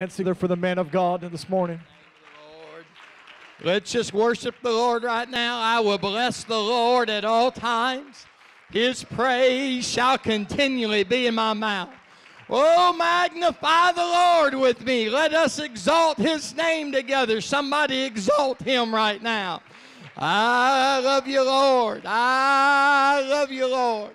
There for the man of God this morning. Let's just worship the Lord right now. I will bless the Lord at all times. His praise shall continually be in my mouth. Oh, magnify the Lord with me. Let us exalt his name together. Somebody exalt him right now. I love you, Lord. I love you, Lord.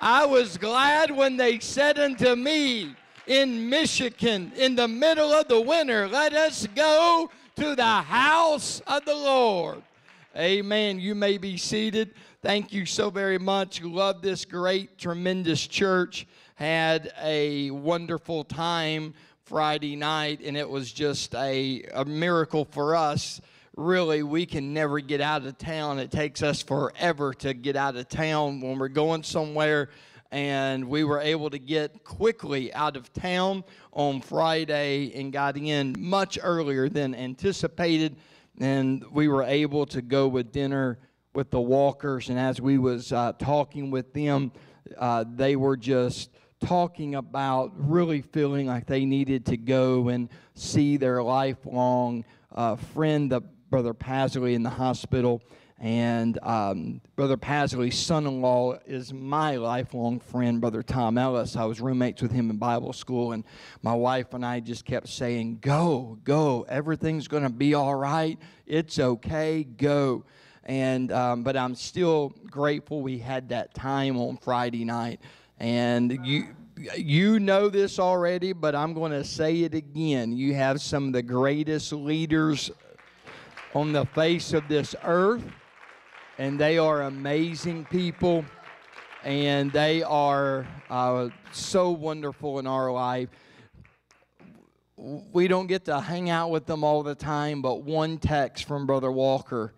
I was glad when they said unto me, in Michigan in the middle of the winter. Let us go to the house of the Lord. Amen. You may be seated. Thank you so very much. Love this great, tremendous church. Had a wonderful time Friday night, and it was just a, a miracle for us really we can never get out of town. It takes us forever to get out of town when we're going somewhere and we were able to get quickly out of town on Friday and got in much earlier than anticipated. And we were able to go with dinner with the Walkers. And as we was uh, talking with them, uh, they were just talking about really feeling like they needed to go and see their lifelong uh, friend, the brother Pasley, in the hospital and um, Brother Pasley's son in law is my lifelong friend, Brother Tom Ellis. I was roommates with him in Bible school, and my wife and I just kept saying, Go, go. Everything's going to be all right. It's okay. Go. And, um, but I'm still grateful we had that time on Friday night. And you, you know this already, but I'm going to say it again. You have some of the greatest leaders on the face of this earth and they are amazing people, and they are uh, so wonderful in our life. We don't get to hang out with them all the time, but one text from Brother Walker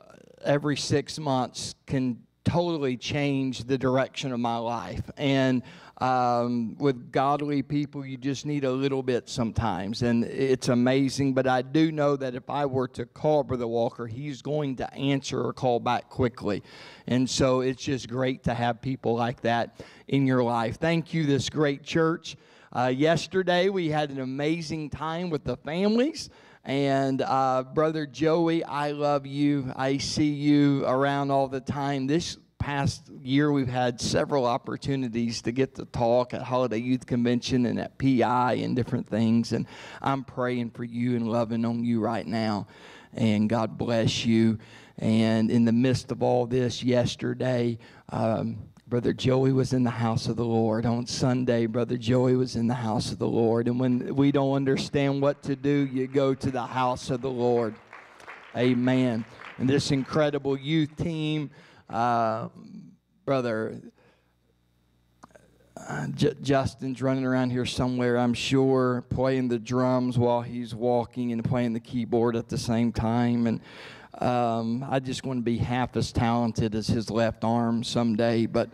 uh, every six months can totally changed the direction of my life. And um, with godly people, you just need a little bit sometimes, and it's amazing. But I do know that if I were to call Brother Walker, he's going to answer or call back quickly. And so it's just great to have people like that in your life. Thank you, this great church. Uh, yesterday, we had an amazing time with the families. And uh, Brother Joey, I love you. I see you around all the time. This past year, we've had several opportunities to get to talk at Holiday Youth Convention and at PI and different things. And I'm praying for you and loving on you right now. And God bless you. And in the midst of all this, yesterday, um, Brother Joey was in the house of the Lord. On Sunday, Brother Joey was in the house of the Lord. And when we don't understand what to do, you go to the house of the Lord. Amen. And this incredible youth team uh, brother uh, J- Justin's running around here somewhere, I'm sure, playing the drums while he's walking and playing the keyboard at the same time. And um, I just want to be half as talented as his left arm someday. But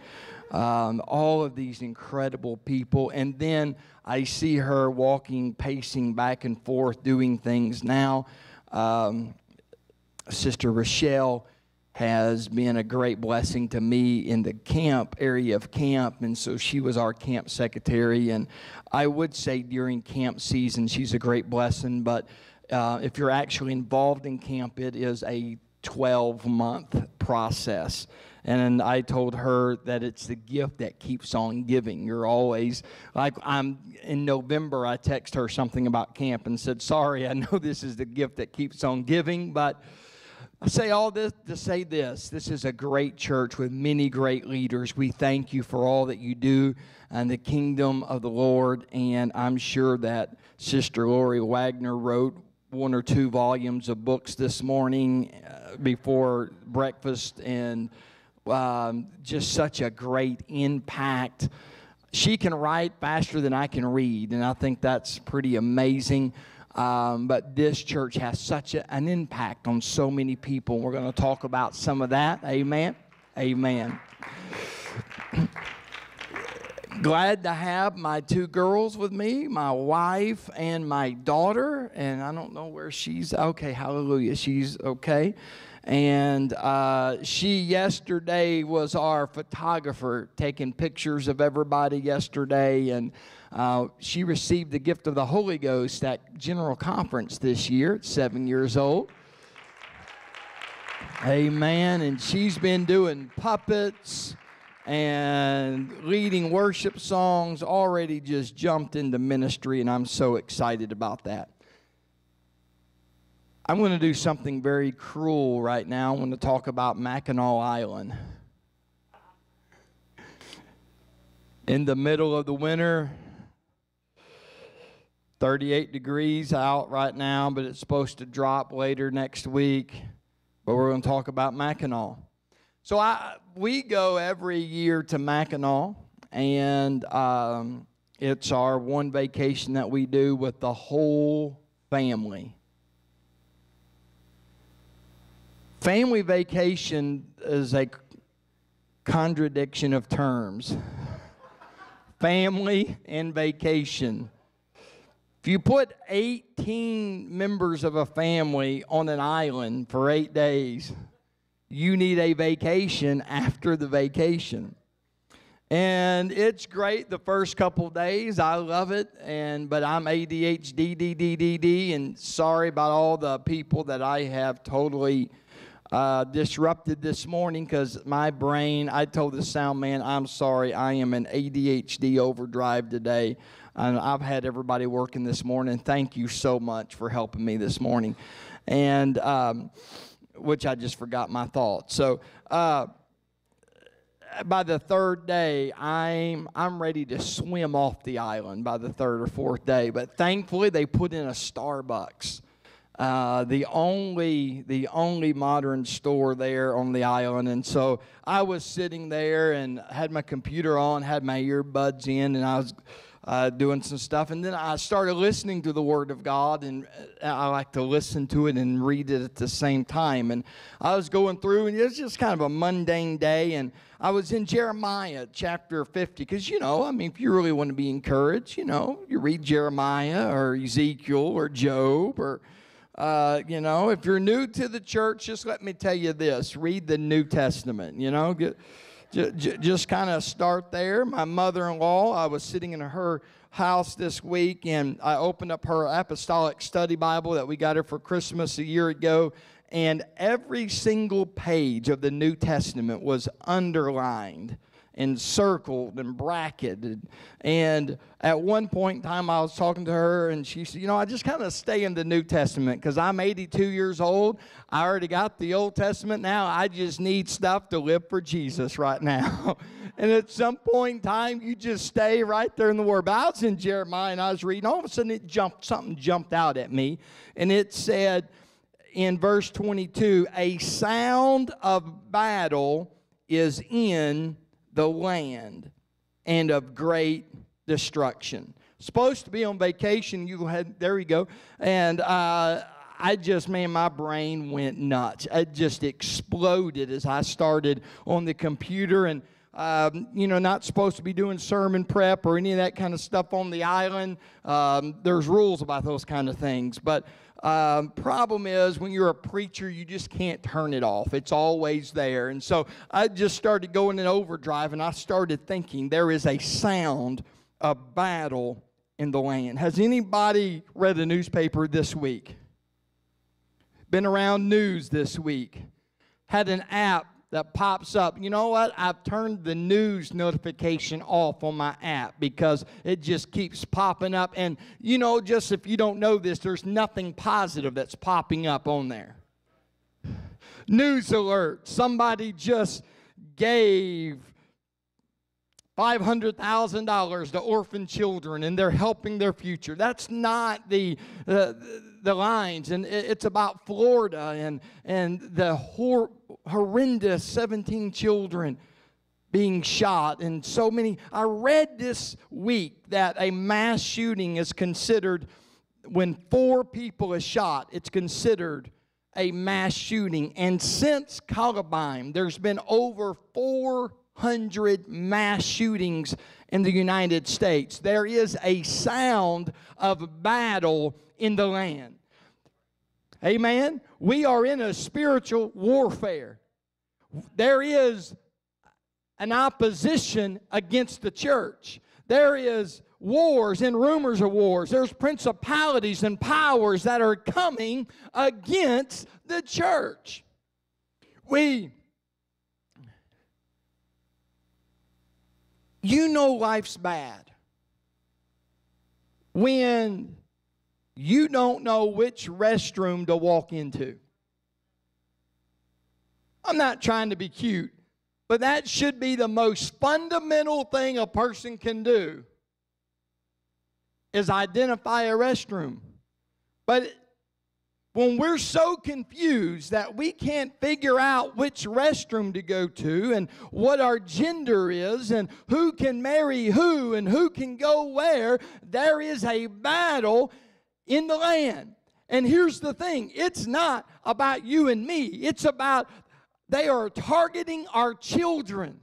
um, all of these incredible people. And then I see her walking, pacing back and forth, doing things now. Um, Sister Rochelle has been a great blessing to me in the camp area of camp. And so she was our camp secretary. And I would say during camp season, she's a great blessing. But uh, if you're actually involved in camp, it is a 12 month process. And I told her that it's the gift that keeps on giving. You're always like I'm in November. I text her something about camp and said, "Sorry, I know this is the gift that keeps on giving, but I say all this to say this. This is a great church with many great leaders. We thank you for all that you do in the kingdom of the Lord. And I'm sure that Sister Lori Wagner wrote one or two volumes of books this morning uh, before breakfast and um, just such a great impact. She can write faster than I can read, and I think that's pretty amazing. Um, but this church has such a, an impact on so many people. We're going to talk about some of that. Amen. Amen. Glad to have my two girls with me, my wife and my daughter. And I don't know where she's. Okay, hallelujah. She's okay. And uh, she yesterday was our photographer, taking pictures of everybody yesterday. And uh, she received the gift of the Holy Ghost at General Conference this year seven years old. Amen. And she's been doing puppets and leading worship songs, already just jumped into ministry, and I'm so excited about that. I'm going to do something very cruel right now. I'm going to talk about Mackinac Island. In the middle of the winter, 38 degrees out right now, but it's supposed to drop later next week. But we're going to talk about Mackinac. So I we go every year to Mackinac, and um, it's our one vacation that we do with the whole family. Family vacation is a contradiction of terms. family and vacation. If you put 18 members of a family on an island for eight days, you need a vacation after the vacation. And it's great the first couple days. I love it. And but I'm ADHD, DDDD, and sorry about all the people that I have totally uh, disrupted this morning because my brain. I told the sound man, I'm sorry, I am an ADHD overdrive today. And I've had everybody working this morning. Thank you so much for helping me this morning. And um, which I just forgot my thoughts. So uh, by the third day, I'm I'm ready to swim off the island by the third or fourth day. But thankfully, they put in a Starbucks. Uh, the only the only modern store there on the island, and so I was sitting there and had my computer on, had my earbuds in, and I was uh, doing some stuff. And then I started listening to the Word of God, and uh, I like to listen to it and read it at the same time. And I was going through, and it was just kind of a mundane day. And I was in Jeremiah chapter 50, because, you know, I mean, if you really want to be encouraged, you know, you read Jeremiah or Ezekiel or Job or. Uh, you know, if you're new to the church, just let me tell you this read the New Testament. You know, get, just kind of start there. My mother in law, I was sitting in her house this week and I opened up her apostolic study Bible that we got her for Christmas a year ago. And every single page of the New Testament was underlined and circled and bracketed. And at one point in time, I was talking to her, and she said, You know, I just kind of stay in the New Testament because I'm 82 years old. I already got the Old Testament now. I just need stuff to live for Jesus right now. and at some point in time, you just stay right there in the Word. But I was in Jeremiah and I was reading, all of a sudden, it jumped, something jumped out at me, and it said, in verse 22 a sound of battle is in the land and of great destruction. Supposed to be on vacation, you had there you go, and uh, I just man, my brain went nuts. It just exploded as I started on the computer and. Um, you know, not supposed to be doing sermon prep or any of that kind of stuff on the island. Um, there's rules about those kind of things. But um, problem is, when you're a preacher, you just can't turn it off. It's always there. And so I just started going in overdrive and I started thinking there is a sound of battle in the land. Has anybody read a newspaper this week? Been around news this week? Had an app that pops up. You know what? I've turned the news notification off on my app because it just keeps popping up. And, you know, just if you don't know this, there's nothing positive that's popping up on there. News alert somebody just gave $500,000 to orphan children and they're helping their future. That's not the, uh, the lines. And it's about Florida and, and the hor- horrendous 17 children being shot and so many. I read this week that a mass shooting is considered when four people are shot, it's considered a mass shooting. And since Columbine, there's been over 400 mass shootings in the United States. There is a sound of battle in the land. Amen. We are in a spiritual warfare. There is an opposition against the church. There is wars and rumors of wars. There's principalities and powers that are coming against the church. We you know life's bad when you don't know which restroom to walk into. I'm not trying to be cute, but that should be the most fundamental thing a person can do is identify a restroom. But when we're so confused that we can't figure out which restroom to go to and what our gender is and who can marry who and who can go where, there is a battle in the land. And here's the thing it's not about you and me, it's about they are targeting our children.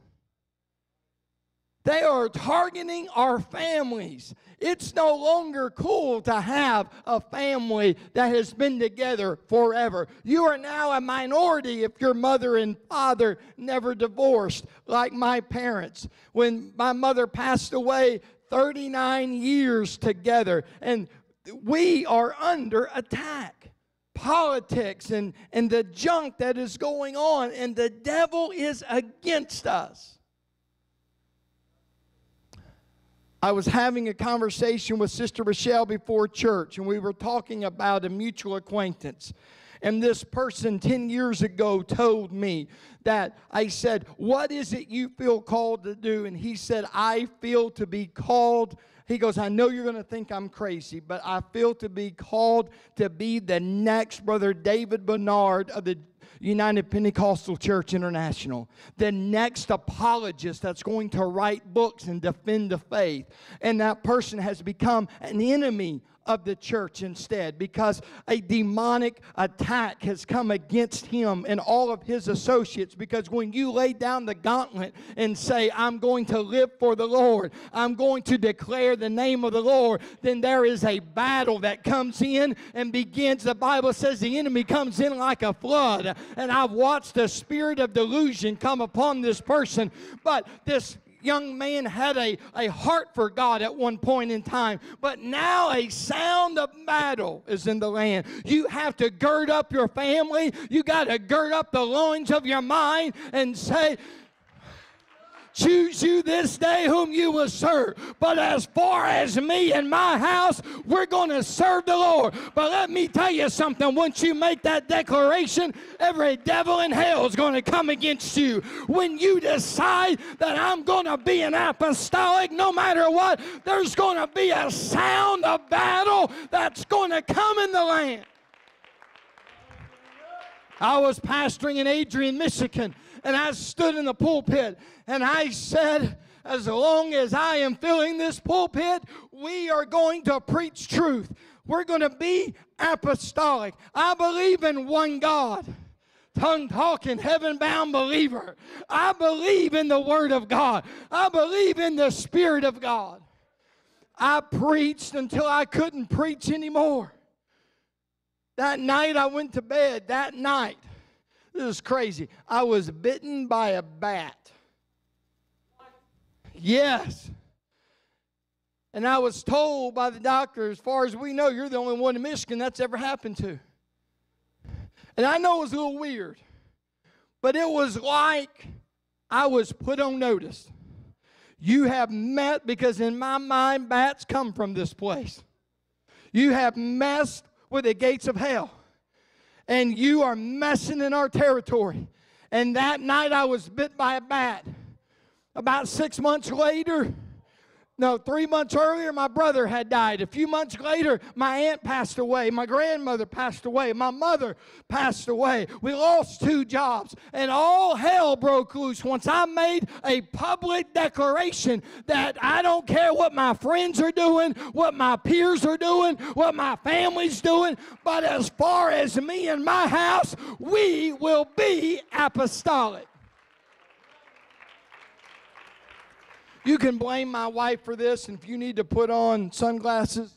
They are targeting our families. It's no longer cool to have a family that has been together forever. You are now a minority if your mother and father never divorced, like my parents. When my mother passed away, 39 years together, and we are under attack. Politics and, and the junk that is going on, and the devil is against us. I was having a conversation with Sister Rochelle before church, and we were talking about a mutual acquaintance. And this person 10 years ago told me that I said, What is it you feel called to do? And he said, I feel to be called. He goes, I know you're going to think I'm crazy, but I feel to be called to be the next brother David Bernard of the United Pentecostal Church International, the next apologist that's going to write books and defend the faith. And that person has become an enemy of the church instead because a demonic attack has come against him and all of his associates. Because when you lay down the gauntlet and say, I'm going to live for the Lord, I'm going to declare the name of the Lord, then there is a battle that comes in and begins. The Bible says the enemy comes in like a flood. And I've watched the spirit of delusion come upon this person. But this young man had a, a heart for God at one point in time, but now a sound of battle is in the land. You have to gird up your family, you got to gird up the loins of your mind and say, Choose you this day whom you will serve. But as far as me and my house, we're going to serve the Lord. But let me tell you something once you make that declaration, every devil in hell is going to come against you. When you decide that I'm going to be an apostolic, no matter what, there's going to be a sound of battle that's going to come in the land. I was pastoring in Adrian, Michigan, and I stood in the pulpit and I said, as long as I am filling this pulpit, we are going to preach truth. We're going to be apostolic. I believe in one God tongue talking, heaven bound believer. I believe in the Word of God. I believe in the Spirit of God. I preached until I couldn't preach anymore. That night I went to bed, that night, this is crazy. I was bitten by a bat. Yes. And I was told by the doctor, as far as we know, you're the only one in Michigan that's ever happened to. And I know it was a little weird, but it was like I was put on notice. You have met, because in my mind, bats come from this place. You have messed with the gates of hell, and you are messing in our territory. And that night I was bit by a bat. About six months later, no, three months earlier, my brother had died. A few months later, my aunt passed away. My grandmother passed away. My mother passed away. We lost two jobs. And all hell broke loose once I made a public declaration that I don't care what my friends are doing, what my peers are doing, what my family's doing, but as far as me and my house, we will be apostolic. You can blame my wife for this, and if you need to put on sunglasses,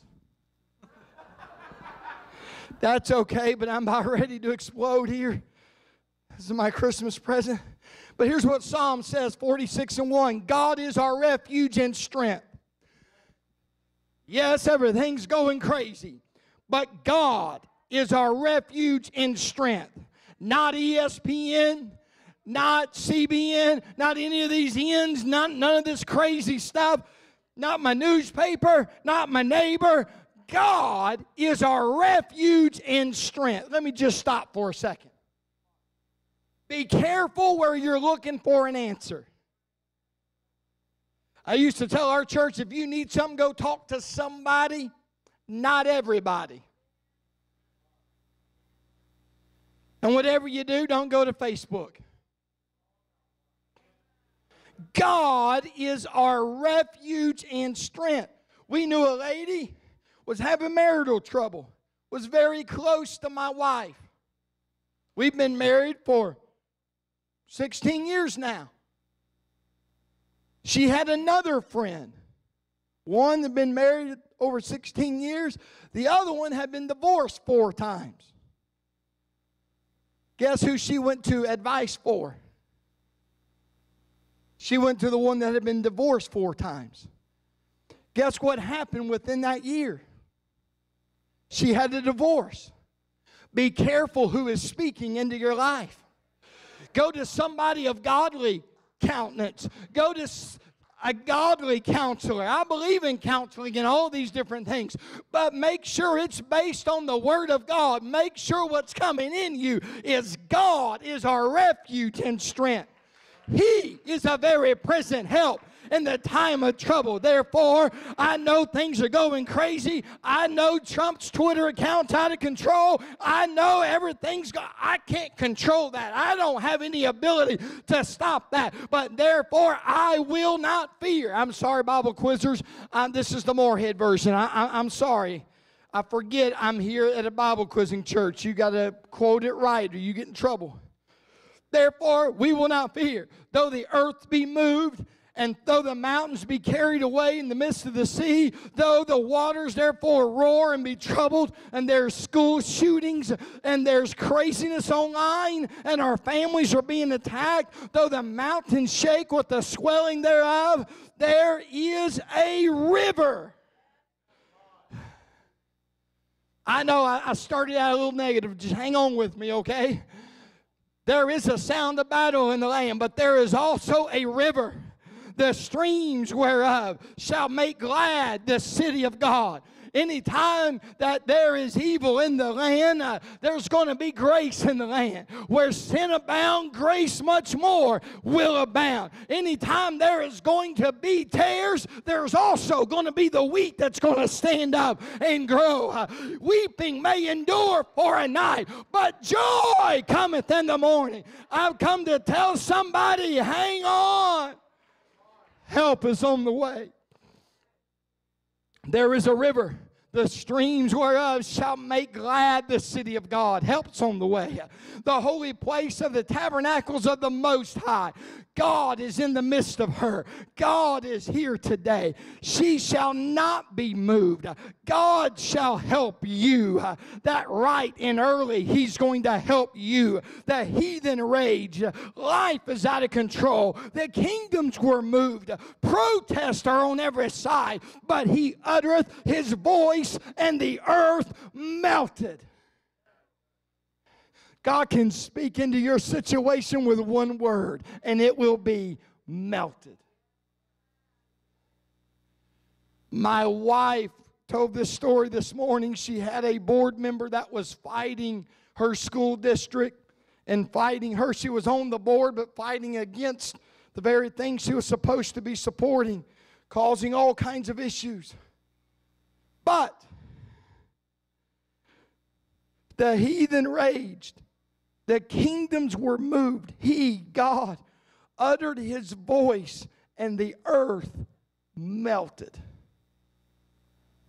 that's okay, but I'm about ready to explode here. This is my Christmas present. But here's what Psalm says 46 and 1 God is our refuge and strength. Yes, everything's going crazy, but God is our refuge and strength. Not ESPN, not CBN, not any of these ends, not none of this crazy stuff, not my newspaper, not my neighbor. God is our refuge and strength. Let me just stop for a second. Be careful where you're looking for an answer. I used to tell our church if you need something, go talk to somebody, not everybody. And whatever you do, don't go to Facebook. God is our refuge and strength. We knew a lady was having marital trouble, was very close to my wife. We've been married for 16 years now. She had another friend. One had been married over 16 years, the other one had been divorced four times. Guess who she went to advice for? She went to the one that had been divorced four times. Guess what happened within that year? She had a divorce. Be careful who is speaking into your life. Go to somebody of godly countenance. Go to a godly counselor. I believe in counseling and all these different things, but make sure it's based on the Word of God. Make sure what's coming in you is God is our refuge and strength. He is a very present help in the time of trouble. Therefore, I know things are going crazy. I know Trump's Twitter account's out of control. I know everything's I can't control that. I don't have any ability to stop that. But therefore, I will not fear. I'm sorry, Bible quizzers. This is the Morehead version. I, I, I'm sorry. I forget I'm here at a Bible quizzing church. You got to quote it right or you get in trouble. Therefore, we will not fear, though the earth be moved and though the mountains be carried away in the midst of the sea, though the waters therefore roar and be troubled, and there's school shootings and there's craziness online, and our families are being attacked, though the mountains shake with the swelling thereof, there is a river. I know I started out a little negative. Just hang on with me, okay? There is a sound of battle in the land, but there is also a river the streams whereof shall make glad the city of God. Anytime that there is evil in the land, uh, there's going to be grace in the land. Where sin abound, grace much more will abound. Anytime there is going to be tares, there's also going to be the wheat that's going to stand up and grow. Uh, weeping may endure for a night, but joy cometh in the morning. I've come to tell somebody, hang on. Help is on the way. There is a river the streams whereof shall make glad the city of God. Helps on the way. The holy place of the tabernacles of the Most High. God is in the midst of her. God is here today. She shall not be moved. God shall help you. That right and early, He's going to help you. The heathen rage. Life is out of control. The kingdoms were moved. Protests are on every side. But He uttereth His voice, and the earth melted. God can speak into your situation with one word, and it will be melted. My wife told this story this morning. She had a board member that was fighting her school district and fighting her. She was on the board, but fighting against the very thing she was supposed to be supporting, causing all kinds of issues. But the heathen raged the kingdoms were moved. He, God, uttered his voice, and the earth melted.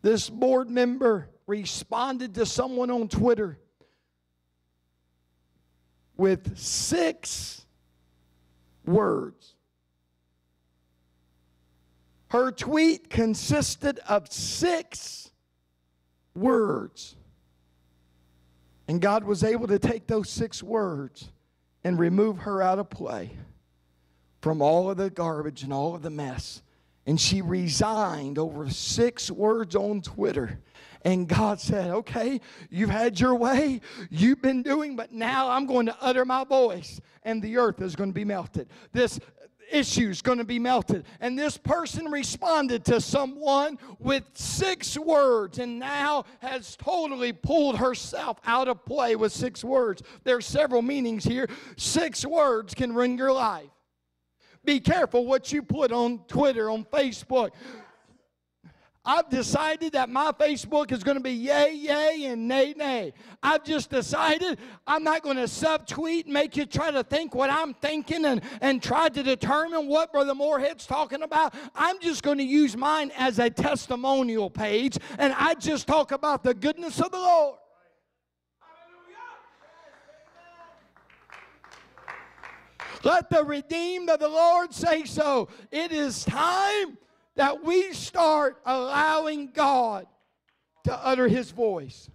This board member responded to someone on Twitter with six words. Her tweet consisted of six words. And God was able to take those six words and remove her out of play from all of the garbage and all of the mess. And she resigned over six words on Twitter. And God said, Okay, you've had your way, you've been doing, but now I'm going to utter my voice, and the earth is going to be melted. This issues going to be melted. And this person responded to someone with six words and now has totally pulled herself out of play with six words. There are several meanings here. Six words can ruin your life. Be careful what you put on Twitter, on Facebook. I've decided that my Facebook is going to be yay, yay, and nay, nay. I've just decided I'm not going to subtweet, make you try to think what I'm thinking and, and try to determine what Brother Morehead's talking about. I'm just going to use mine as a testimonial page, and I just talk about the goodness of the Lord. Let the redeemed of the Lord say so. It is time that we start allowing God to utter His voice.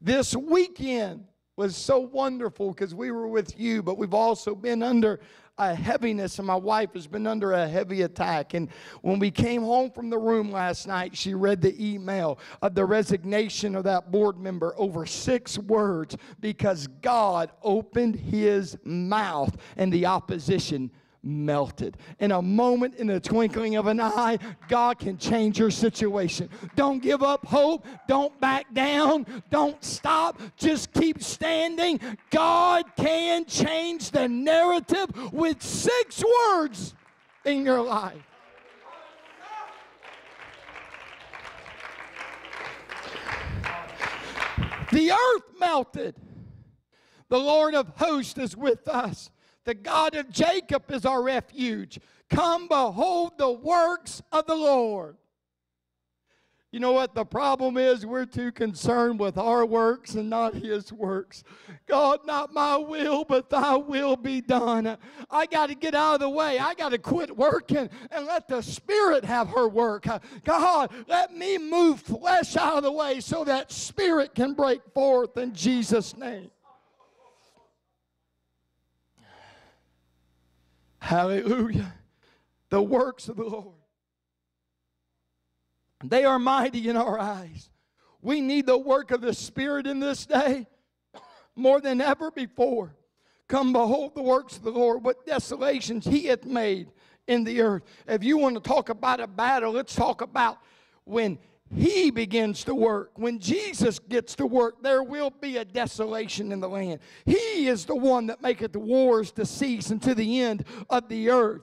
This weekend was so wonderful because we were with you, but we've also been under a heaviness, and my wife has been under a heavy attack. And when we came home from the room last night, she read the email of the resignation of that board member over six words because God opened his mouth and the opposition melted. In a moment, in the twinkling of an eye, God can change your situation. Don't give up hope. Don't back down. Don't stop. Just keep standing. God can change the narrative with six words in your life. The earth melted. The Lord of hosts is with us. The God of Jacob is our refuge. Come behold the works of the Lord. You know what the problem is? We're too concerned with our works and not His works. God, not my will, but thy will be done. I got to get out of the way. I got to quit working and let the Spirit have her work. God, let me move flesh out of the way so that Spirit can break forth in Jesus' name. Hallelujah. The works of the Lord. They are mighty in our eyes. We need the work of the Spirit in this day more than ever before. Come behold the works of the Lord, what desolations he hath made in the earth. If you want to talk about a battle, let's talk about when he begins to work. When Jesus gets to work, there will be a desolation in the land. He is the one that maketh the wars to cease unto the end of the earth.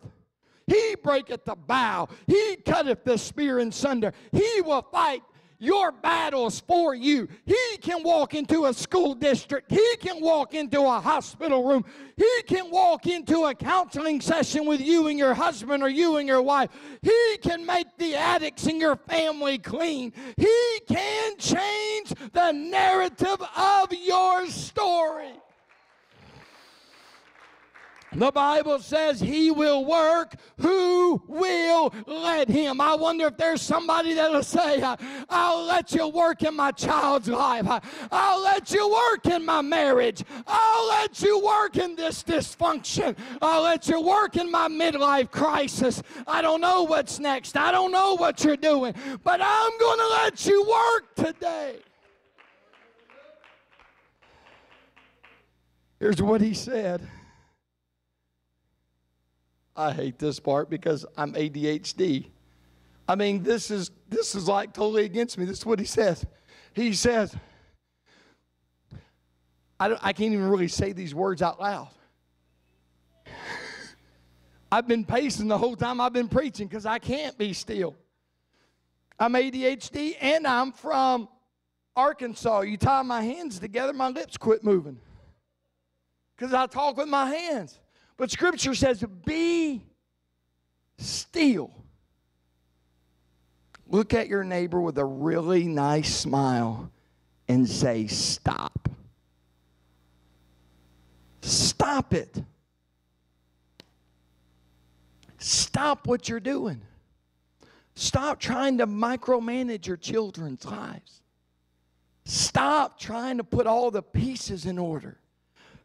He breaketh the bow. He cutteth the spear in sunder. He will fight your battles for you. He can walk into a school district. He can walk into a hospital room. He can walk into a counseling session with you and your husband or you and your wife. He can make the addicts in your family clean. He can change the narrative of your story. The Bible says he will work. Who will let him? I wonder if there's somebody that'll say, uh, I'll let you work in my child's life. Uh, I'll let you work in my marriage. I'll let you work in this dysfunction. I'll let you work in my midlife crisis. I don't know what's next. I don't know what you're doing, but I'm going to let you work today. Here's what he said. I hate this part because I'm ADHD. I mean, this is this is like totally against me. This is what he says. He says, I, I can't even really say these words out loud. I've been pacing the whole time I've been preaching because I can't be still. I'm ADHD and I'm from Arkansas. You tie my hands together, my lips quit moving because I talk with my hands. But Scripture says, be still. Look at your neighbor with a really nice smile and say, Stop. Stop it. Stop what you're doing. Stop trying to micromanage your children's lives. Stop trying to put all the pieces in order.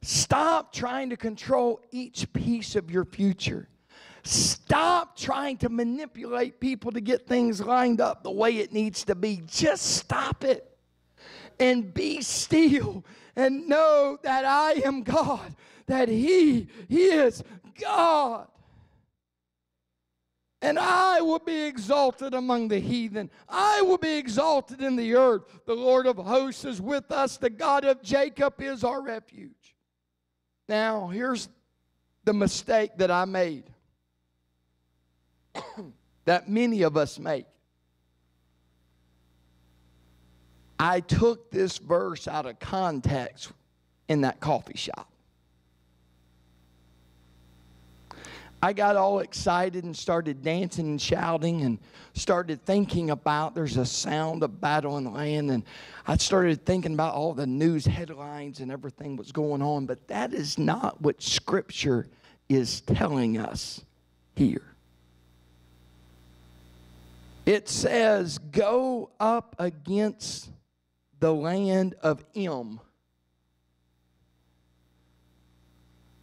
Stop trying to control each piece of your future. Stop trying to manipulate people to get things lined up the way it needs to be. Just stop it and be still and know that I am God, that He he is God. And I will be exalted among the heathen. I will be exalted in the earth. The Lord of hosts is with us. The God of Jacob is our refuge. Now, here's the mistake that I made, that many of us make. I took this verse out of context in that coffee shop. I got all excited and started dancing and shouting and started thinking about there's a sound of battle in the land. And I started thinking about all the news headlines and everything was going on. But that is not what Scripture is telling us here. It says, Go up against the land of Em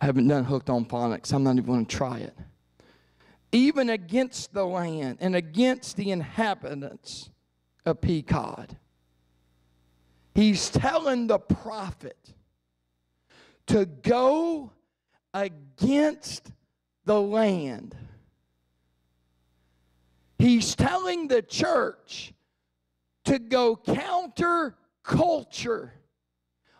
I haven't done hooked on phonics. I'm not even going to try it. Even against the land and against the inhabitants of Pekod. He's telling the prophet to go against the land. He's telling the church to go counter culture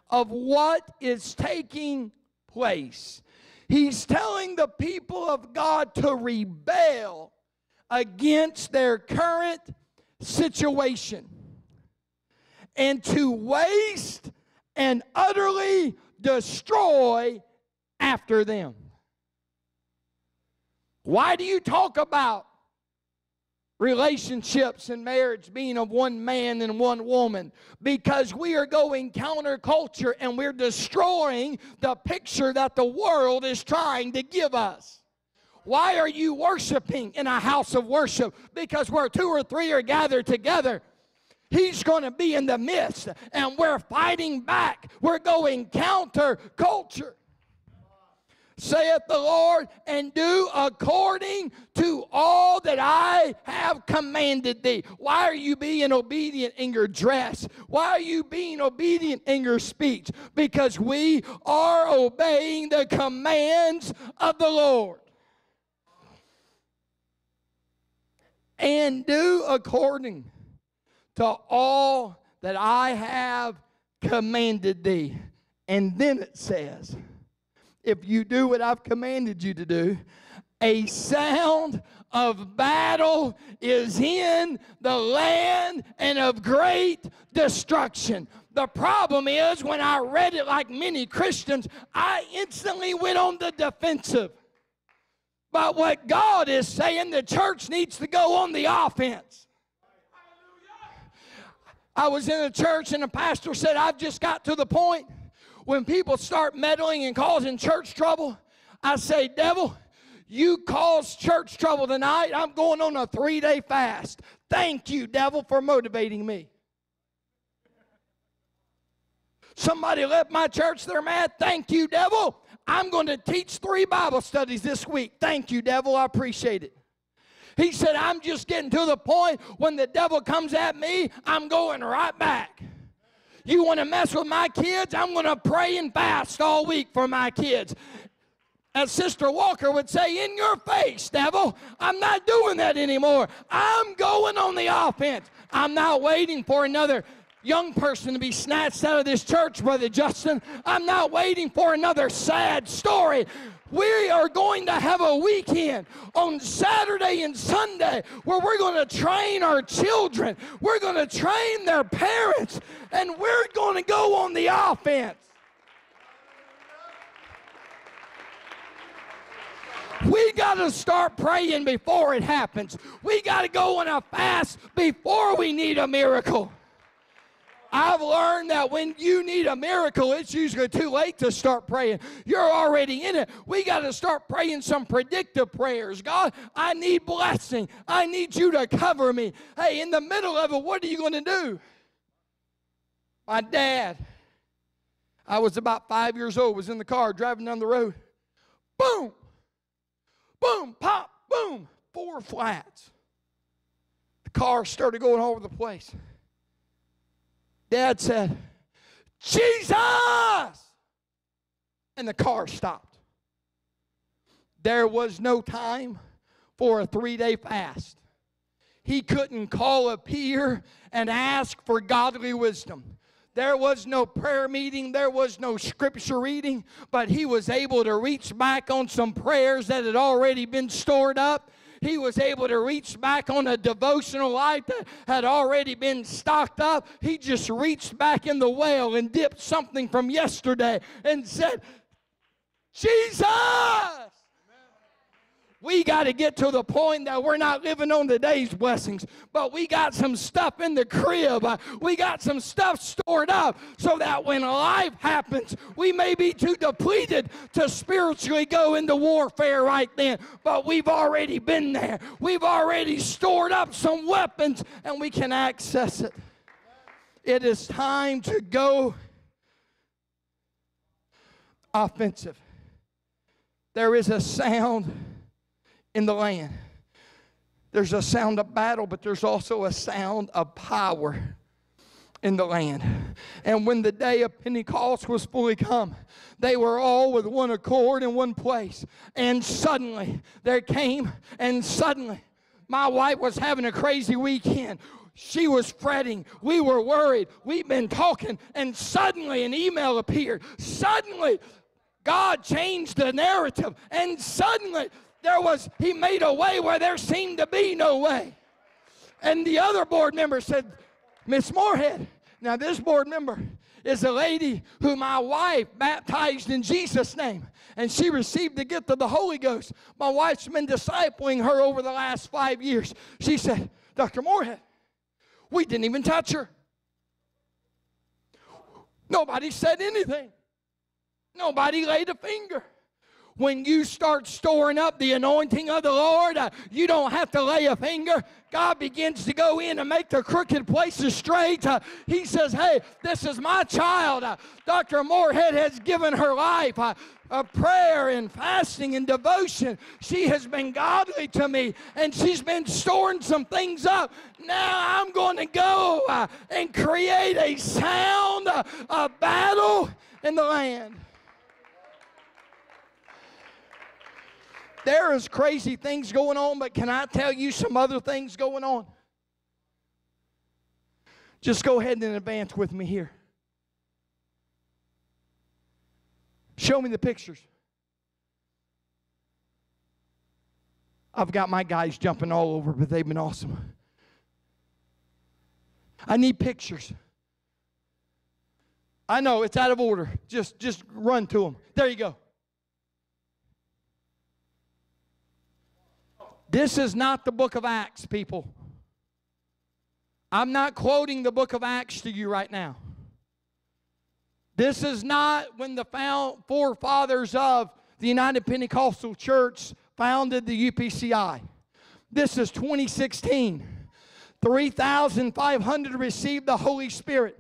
of what is taking place. He's telling the people of God to rebel against their current situation and to waste and utterly destroy after them. Why do you talk about relationships and marriage being of one man and one woman because we are going counterculture and we're destroying the picture that the world is trying to give us. Why are you worshiping in a house of worship? Because where two or three are gathered together, He's going to be in the midst, and we're fighting back. We're going counterculture saith the Lord, and do according to all that I have commanded thee. Why are you being obedient in your dress? Why are you being obedient in your speech? Because we are obeying the commands of the Lord. And do according to all that I have commanded thee. And then it says, if you do what I've commanded you to do, a sound of battle is in the land and of great destruction. The problem is when I read it like many Christians, I instantly went on the defensive. But what God is saying, the church needs to go on the offense. I was in a church and the pastor said, I've just got to the point when people start meddling and causing church trouble, I say, devil, you caused church trouble tonight. I'm going on a three day fast. Thank you, devil, for motivating me. Somebody left my church, they're mad. Thank you, devil. I'm going to teach three Bible studies this week. Thank you, devil. I appreciate it. He said, I'm just getting to the point when the devil comes at me, I'm going right back. You want to mess with my kids? I'm going to pray and fast all week for my kids. As Sister Walker would say, in your face, devil, I'm not doing that anymore. I'm going on the offense. I'm not waiting for another young person to be snatched out of this church, Brother Justin. I'm not waiting for another sad story. We are going to have a weekend on Saturday and Sunday where we're going to train our children. We're going to train their parents, and we're going to go on the offense. We got to start praying before it happens. We got to go on a fast before we need a miracle. I've learned that when you need a miracle, it's usually too late to start praying. You're already in it. We got to start praying some predictive prayers. God, I need blessing. I need you to cover me. Hey, in the middle of it, what are you going to do? My dad, I was about five years old, was in the car driving down the road. Boom, boom, pop, boom, four flats. The car started going all over the place. Dad said, Jesus! And the car stopped. There was no time for a three day fast. He couldn't call a peer and ask for godly wisdom. There was no prayer meeting, there was no scripture reading, but he was able to reach back on some prayers that had already been stored up he was able to reach back on a devotional life that had already been stocked up. He just reached back in the well and dipped something from yesterday and said, Jesus! We got to get to the point that we're not living on today's blessings, but we got some stuff in the crib. Uh, we got some stuff stored up so that when life happens, we may be too depleted to spiritually go into warfare right then, but we've already been there. We've already stored up some weapons and we can access it. It is time to go offensive. There is a sound in the land. There's a sound of battle, but there's also a sound of power in the land. And when the day of Pentecost was fully come, they were all with one accord in one place. And suddenly there came, and suddenly my wife was having a crazy weekend. She was fretting. We were worried. We've been talking, and suddenly an email appeared. Suddenly, God changed the narrative, and suddenly there was, he made a way where there seemed to be no way. And the other board member said, Miss Morehead, now this board member is a lady who my wife baptized in Jesus' name, and she received the gift of the Holy Ghost. My wife's been discipling her over the last five years. She said, Dr. Morehead, we didn't even touch her. Nobody said anything. Nobody laid a finger when you start storing up the anointing of the Lord, uh, you don't have to lay a finger. God begins to go in and make the crooked places straight. Uh, he says, Hey, this is my child. Uh, Dr. Morehead has given her life uh, of prayer and fasting and devotion. She has been godly to me and she's been storing some things up. Now I'm going to go uh, and create a sound uh, of battle in the land. There is crazy things going on, but can I tell you some other things going on? Just go ahead and advance with me here. Show me the pictures. I've got my guys jumping all over, but they've been awesome. I need pictures. I know it's out of order. Just just run to them. There you go. This is not the book of Acts, people. I'm not quoting the book of Acts to you right now. This is not when the forefathers of the United Pentecostal Church founded the UPCI. This is 2016. 3,500 received the Holy Spirit.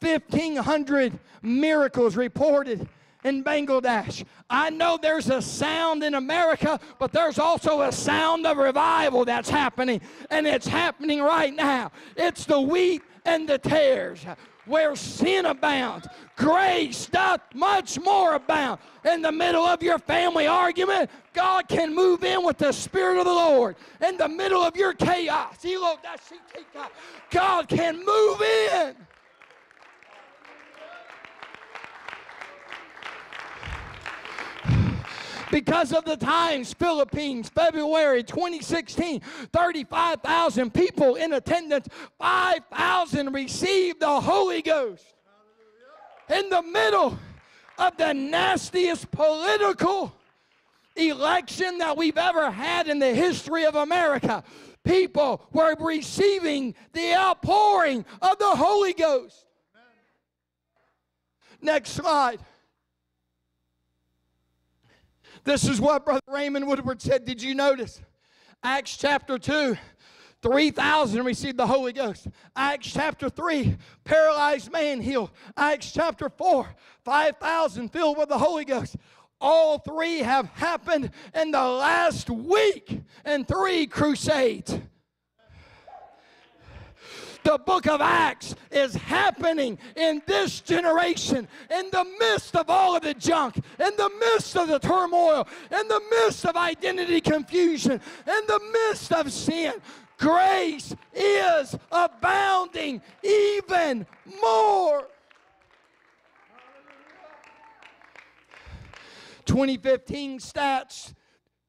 1,500 miracles reported in Bangladesh. I know there's a sound in America, but there's also a sound of revival that's happening, and it's happening right now. It's the wheat and the tares. Where sin abounds, grace doth much more abound. In the middle of your family argument, God can move in with the Spirit of the Lord. In the middle of your chaos, God can move in. Because of the times, Philippines, February 2016, 35,000 people in attendance, 5,000 received the Holy Ghost. In the middle of the nastiest political election that we've ever had in the history of America, people were receiving the outpouring of the Holy Ghost. Next slide. This is what Brother Raymond Woodward said. Did you notice? Acts chapter 2. 3,000 received the Holy Ghost. Acts chapter 3, paralyzed man healed. Acts chapter 4, 5,000 filled with the Holy Ghost. All three have happened in the last week and three crusades. The book of Acts is happening in this generation, in the midst of all of the junk, in the midst of the turmoil, in the midst of identity confusion, in the midst of sin. Grace is abounding even more. 2015 stats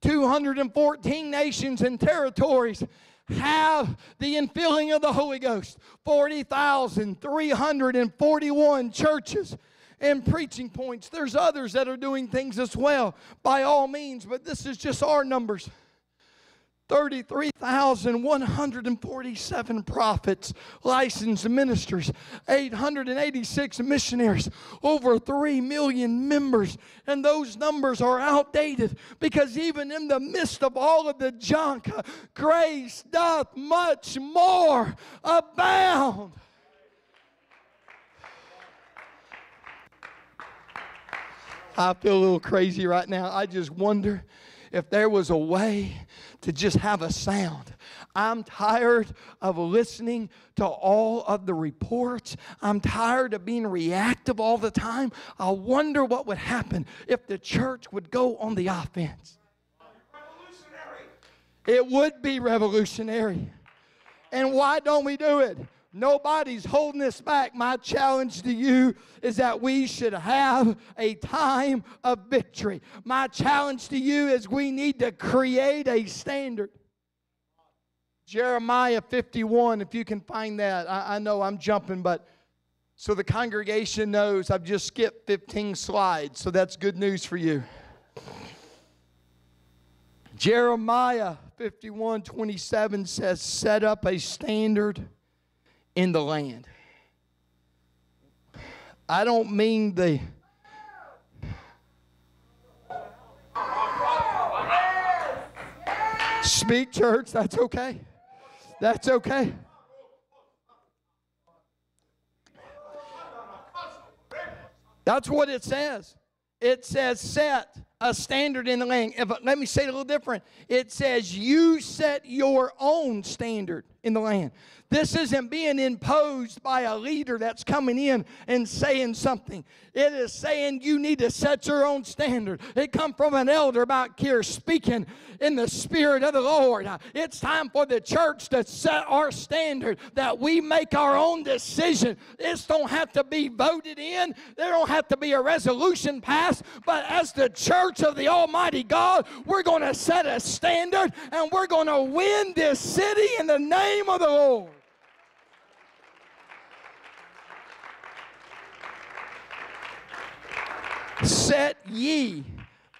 214 nations and territories have the infilling of the Holy Ghost. 40,341 churches and preaching points. There's others that are doing things as well, by all means, but this is just our numbers. 33,147 prophets, licensed ministers, 886 missionaries, over 3 million members. And those numbers are outdated because even in the midst of all of the junk, grace doth much more abound. I feel a little crazy right now. I just wonder if there was a way to just have a sound. I'm tired of listening to all of the reports. I'm tired of being reactive all the time. I wonder what would happen if the church would go on the offense. It would be revolutionary. And why don't we do it? Nobody's holding us back. My challenge to you is that we should have a time of victory. My challenge to you is we need to create a standard. Jeremiah 51, if you can find that. I, I know I'm jumping, but so the congregation knows I've just skipped 15 slides, so that's good news for you. Jeremiah 51 27 says, Set up a standard in the land. I don't mean the Speak, church, that's okay. That's okay. That's what it says. It says, set a standard in the land. If, let me say it a little different. It says, you set your own standard in the land. This isn't being imposed by a leader that's coming in and saying something. It is saying you need to set your own standard. It come from an elder back here speaking in the spirit of the Lord. It's time for the church to set our standard that we make our own decision. This don't have to be voted in. There don't have to be a resolution passed. But as the church of the Almighty God, we're going to set a standard and we're going to win this city in the name of the Lord. Set ye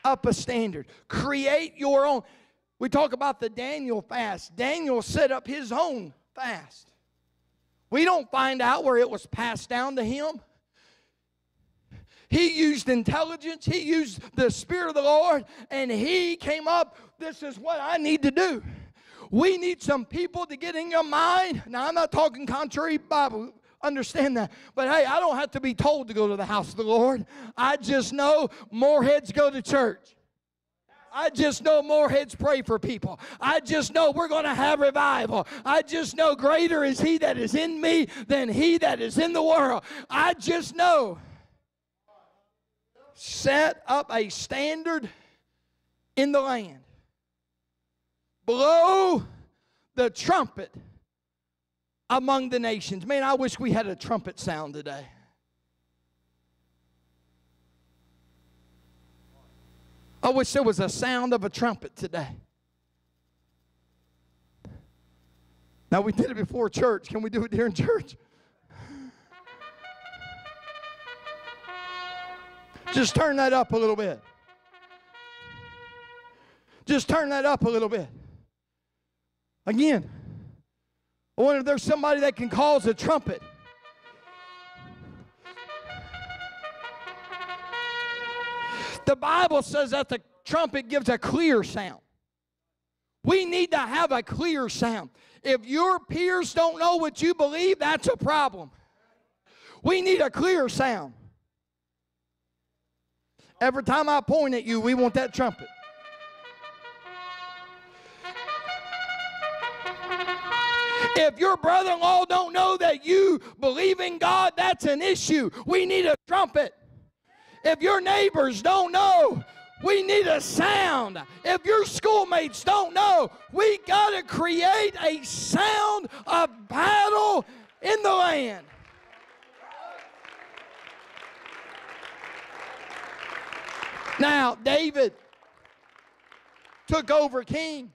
up a standard. Create your own. We talk about the Daniel fast. Daniel set up his own fast. We don't find out where it was passed down to him. He used intelligence, he used the Spirit of the Lord, and he came up. This is what I need to do. We need some people to get in your mind. Now, I'm not talking contrary Bible understand that. But hey, I don't have to be told to go to the house of the Lord. I just know more heads go to church. I just know more heads pray for people. I just know we're going to have revival. I just know greater is He that is in me than He that is in the world. I just know. Set up a standard in the land. Blow the trumpet among the nations. Man, I wish we had a trumpet sound today. I wish there was a sound of a trumpet today. Now, we did it before church. Can we do it during church? Just turn that up a little bit. Just turn that up a little bit. Again. I wonder if there's somebody that can cause a trumpet. The Bible says that the trumpet gives a clear sound. We need to have a clear sound. If your peers don't know what you believe, that's a problem. We need a clear sound. Every time I point at you, we want that trumpet. If your brother-in-law don't know that you believe in God, that's an issue. We need a trumpet. If your neighbors don't know, we need a sound. If your schoolmates don't know, we got to create a sound of battle in the land. Now, David took over king.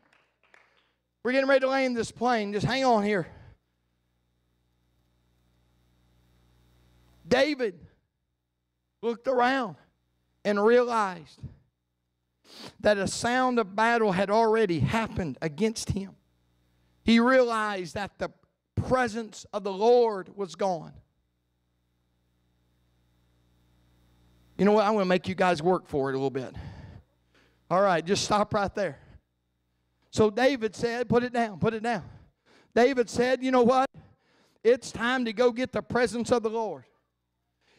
We're getting ready to land this plane. Just hang on here. David looked around and realized that a sound of battle had already happened against him. He realized that the presence of the Lord was gone. You know what? I'm going to make you guys work for it a little bit. All right, just stop right there. So David said, Put it down, put it down. David said, You know what? It's time to go get the presence of the Lord.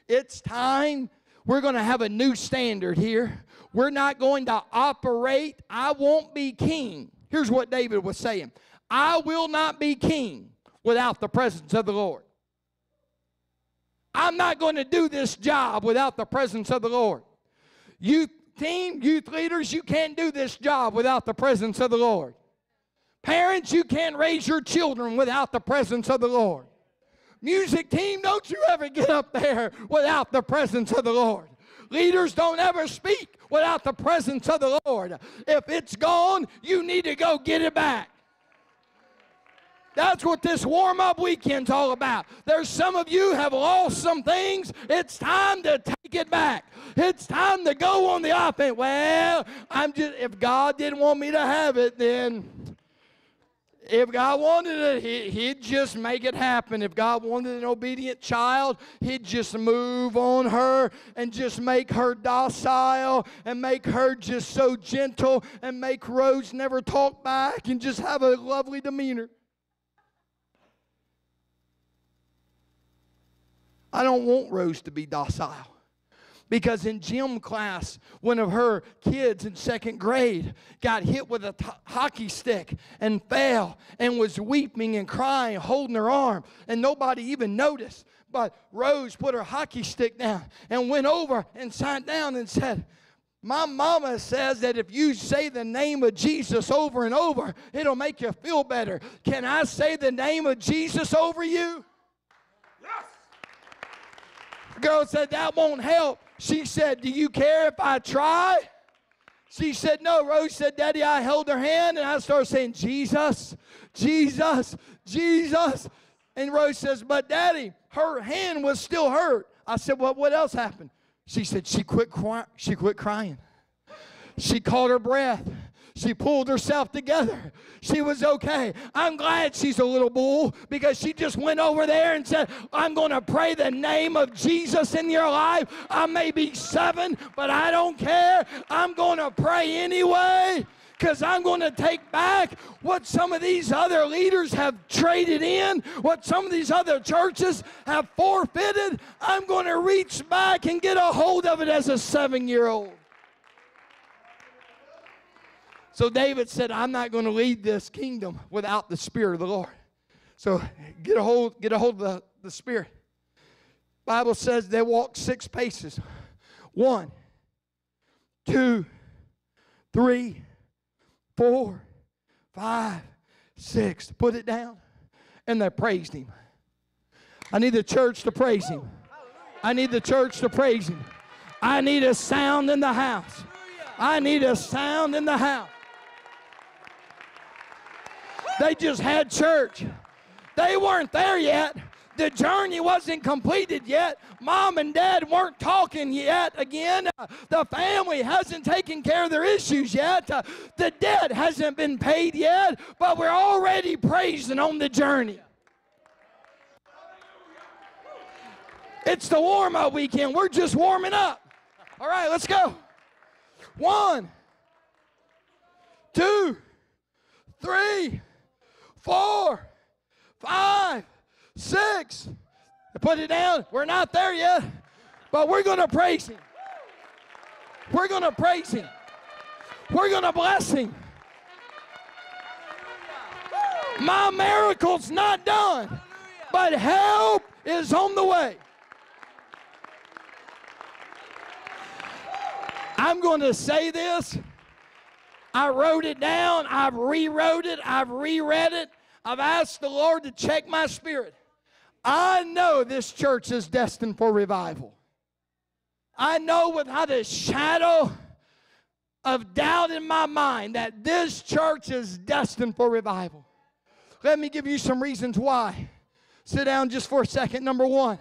It's time. We're going to have a new standard here. We're not going to operate. I won't be king. Here's what David was saying I will not be king without the presence of the Lord. I'm not going to do this job without the presence of the Lord. Youth team, youth leaders, you can't do this job without the presence of the Lord. Parents, you can't raise your children without the presence of the Lord. Music team, don't you ever get up there without the presence of the Lord. Leaders don't ever speak without the presence of the Lord. If it's gone, you need to go get it back. That's what this warm up weekend's all about. There's some of you have lost some things. It's time to take it back. It's time to go on the offense. Well, I'm just if God didn't want me to have it, then if God wanted it, he, He'd just make it happen. If God wanted an obedient child, He'd just move on her and just make her docile and make her just so gentle and make Rose never talk back and just have a lovely demeanor. I don't want Rose to be docile. Because in gym class, one of her kids in second grade got hit with a t- hockey stick and fell and was weeping and crying, holding her arm, and nobody even noticed. But Rose put her hockey stick down and went over and sat down and said, my mama says that if you say the name of Jesus over and over, it'll make you feel better. Can I say the name of Jesus over you? Girl said, That won't help. She said, Do you care if I try? She said, No. Rose said, Daddy, I held her hand and I started saying, Jesus, Jesus, Jesus. And Rose says, But Daddy, her hand was still hurt. I said, Well, what else happened? She said, She quit, cry- she quit crying. She caught her breath. She pulled herself together. She was okay. I'm glad she's a little bull because she just went over there and said, I'm going to pray the name of Jesus in your life. I may be seven, but I don't care. I'm going to pray anyway because I'm going to take back what some of these other leaders have traded in, what some of these other churches have forfeited. I'm going to reach back and get a hold of it as a seven year old. So David said, I'm not going to lead this kingdom without the Spirit of the Lord. So get a hold, get a hold of the, the Spirit. Bible says they walked six paces. One, two, three, four, five, six. Put it down. And they praised him. I need the church to praise him. I need the church to praise him. I need a sound in the house. I need a sound in the house. They just had church. They weren't there yet. The journey wasn't completed yet. Mom and dad weren't talking yet again. Uh, the family hasn't taken care of their issues yet. Uh, the debt hasn't been paid yet, but we're already praising on the journey. It's the warm up weekend. We're just warming up. All right, let's go. One, two, three, four, five, six. Put it down. We're not there yet, but we're going to praise Him. We're going to praise Him. We're going to bless Him. My miracle's not done, but help is on the way. I'm going to say this. I wrote it down. I've rewrote it. I've reread it. I've asked the Lord to check my spirit. I know this church is destined for revival. I know without a shadow of doubt in my mind that this church is destined for revival. Let me give you some reasons why. Sit down just for a second. Number one,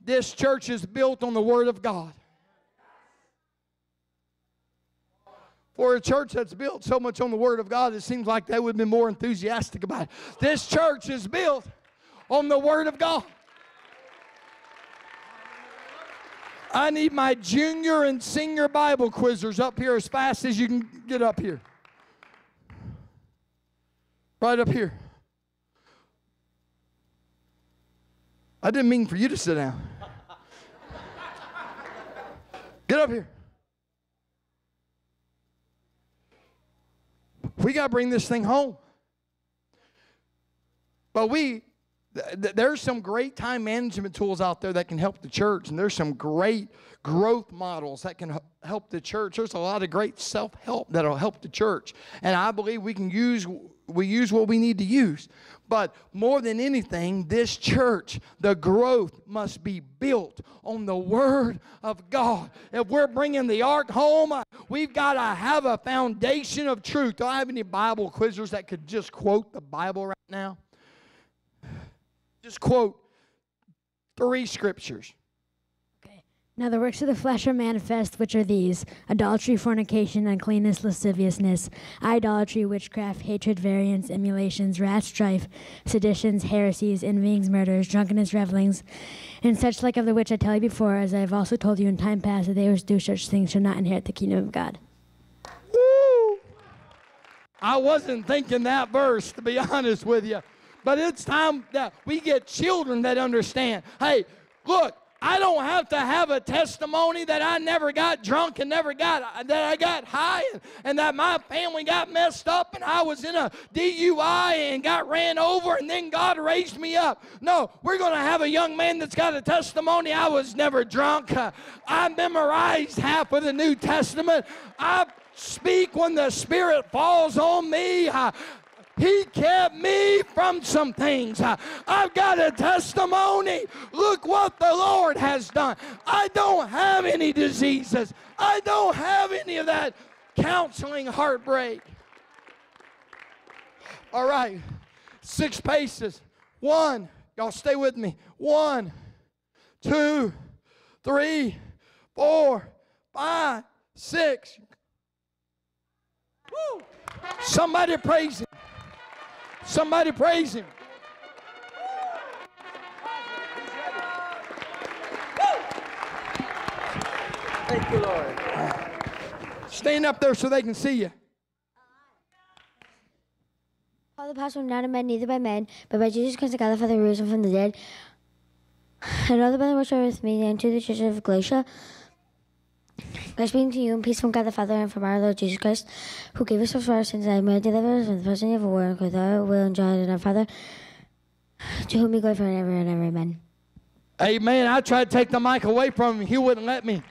this church is built on the Word of God. For a church that's built so much on the Word of God, it seems like they would be more enthusiastic about it. This church is built on the Word of God. I need my junior and senior Bible quizzers up here as fast as you can get up here. Right up here. I didn't mean for you to sit down. Get up here. We got to bring this thing home. But we, th- there's some great time management tools out there that can help the church, and there's some great growth models that can h- help the church. There's a lot of great self-help that'll help the church, and I believe we can use we use what we need to use. But more than anything, this church, the growth must be built on the Word of God. If we're bringing the ark home, uh, we've got to have a foundation of truth. Do I have any Bible quizzers that could just quote the Bible right now? Just quote three scriptures. Now the works of the flesh are manifest, which are these adultery, fornication, uncleanness, lasciviousness, idolatry, witchcraft, hatred, variance, emulations, wrath, strife, seditions, heresies, envyings, murders, drunkenness, revelings, and such like of the which I tell you before, as I have also told you in time past, that they who do such things shall not inherit the kingdom of God. Woo! I wasn't thinking that verse, to be honest with you. But it's time that we get children that understand. Hey, look, I don't have to have a testimony that I never got drunk and never got that I got high and, and, that my family got messed up and I was in a DUI and got ran over and then God raised me up. No, we're going to have a young man that's got a testimony. I was never drunk. Uh, I memorized half of the New Testament. I speak when the Spirit falls on me. Uh, he kept me from some things. I've got a testimony. Look what the Lord has done. I don't have any diseases. I don't have any of that counseling heartbreak. All right, six paces. One, y'all stay with me. One, two, three, four, five, six. Woo! Somebody praise him. Somebody praise him. Thank you, Lord. Stand up there so they can see you. All the past were not amended neither by men, but by Jesus Christ, the God the Father, who raised him from the dead. And all the brothers which are with me, and to the church of Galatia. I speak to you in peace from God the Father and from our Lord Jesus Christ, who gave us for our sins and might deliver us from the presence of war and with our will and joy and our Father, to whom we glory forever and ever. Amen. Amen. I tried to take the mic away from him. He wouldn't let me.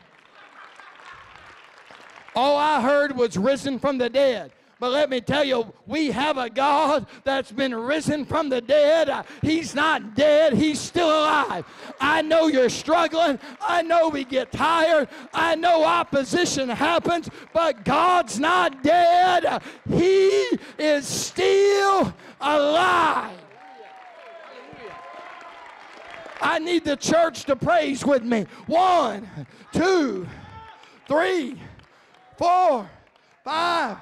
All I heard was risen from the dead. But let me tell you, we have a God that's been risen from the dead. He's not dead, He's still alive. I know you're struggling. I know we get tired. I know opposition happens, but God's not dead. He is still alive. I need the church to praise with me. One, two, three, four, five,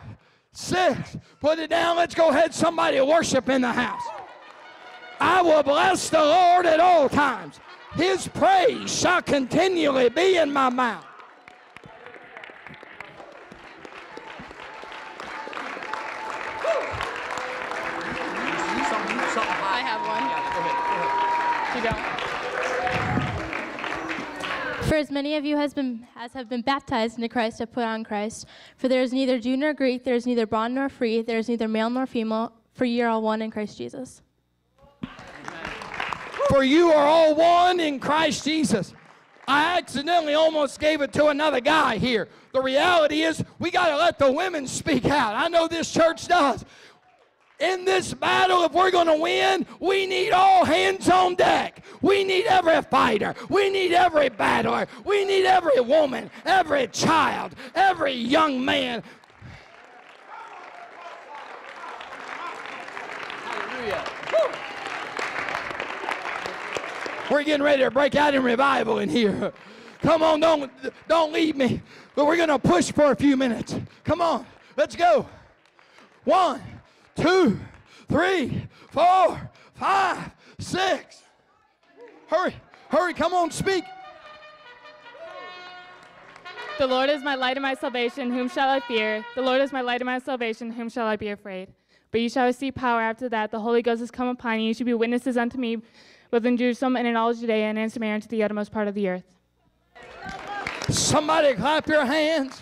six. Put it down. Let's go ahead. Somebody worship in the house. I will bless the Lord at all times. His praise shall continually be in my mouth. As many of you has been as have been baptized into Christ have put on Christ. For there is neither Jew nor Greek, there is neither bond nor free, there is neither male nor female, for ye are all one in Christ Jesus. For you are all one in Christ Jesus. I accidentally almost gave it to another guy here. The reality is, we got to let the women speak out. I know this church does. In this battle, if we're going to win, we need all hands on deck. We need every fighter. We need every battler. We need every woman, every child, every young man. Hallelujah. We're getting ready to break out in revival in here. Come on, don't, don't leave me. But we're going to push for a few minutes. Come on, let's go. One, two, three, four, five, six. Hurry, hurry, come on, speak. The Lord is my light and my salvation, whom shall I fear? The Lord is my light and my salvation, whom shall I be afraid? But you shall receive power after that. The Holy Ghost has come upon you. You shall be witnesses unto me within Jerusalem and in all Judea and in Samaria and to the uttermost part of the earth. Somebody clap your hands.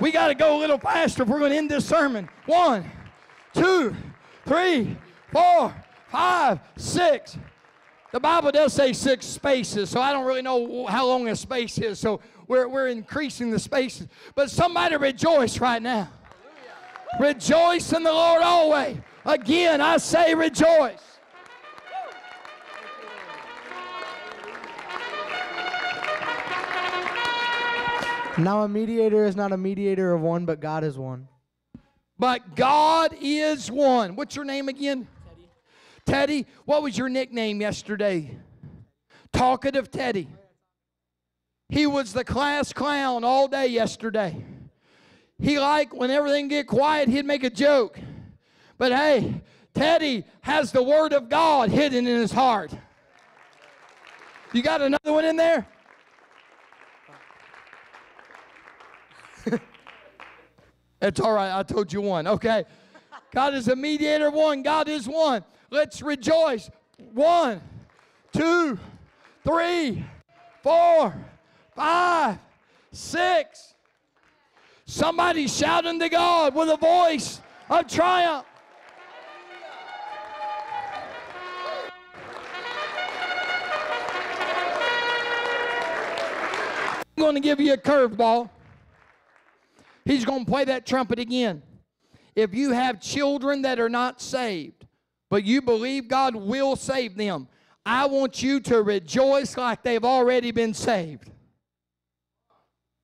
We got to go a little faster if we're going to end this sermon. One, two, three, four, five, six. The Bible does say six spaces, so I don't really know how long a space is, so we're, we're increasing the spaces. But somebody rejoice right now. Rejoice in the Lord always. Again, I say rejoice. Now a mediator is not a mediator of one, but God is one. But God is one. What's your name again? Teddy. Teddy, what was your nickname yesterday? Talkative Teddy. He was the class clown all day yesterday. He liked when everything get quiet, he'd make a joke. But hey, Teddy has the word of God hidden in his heart. You got another one in there? It's all right. I told you one. Okay. God is a mediator one. God is one. Let's rejoice. One, two, three, four, five, six. Somebody shouting to God with a voice of triumph. I'm going to give you a curveball. He's going to play that trumpet again. If you have children that are not saved, but you believe God will save them, I want you to rejoice like they've already been saved.